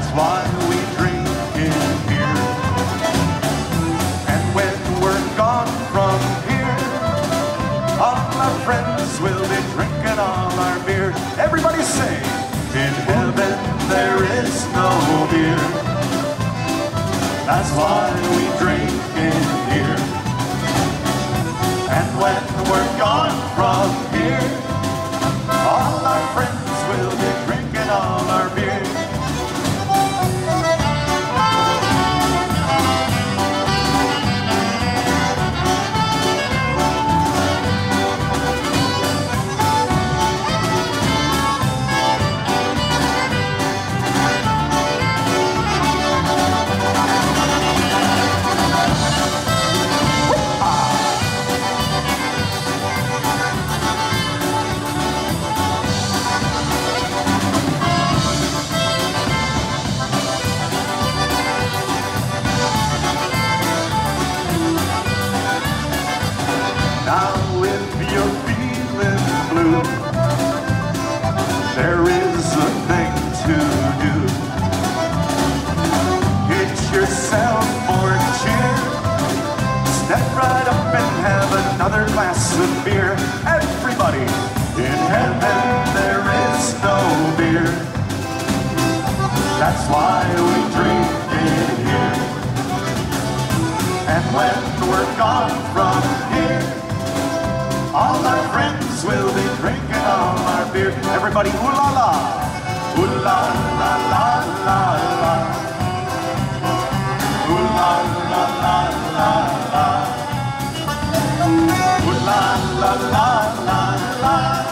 That's why we drink in here. And when we're gone from here, all our friends will be drinking all our beer. Everybody say, in heaven there is no beer. That's why we drink in here. And when we're gone from here, blue, there is a thing to do. Get yourself for cheer. Step right up and have another glass of beer. Everybody, in heaven there is no beer. That's why we drink it here. And when we're gone from here, all our friends will be drinking all our beer. Everybody, ooh la la, ooh la la la la la, ooh la la la la la, ooh la la la la la.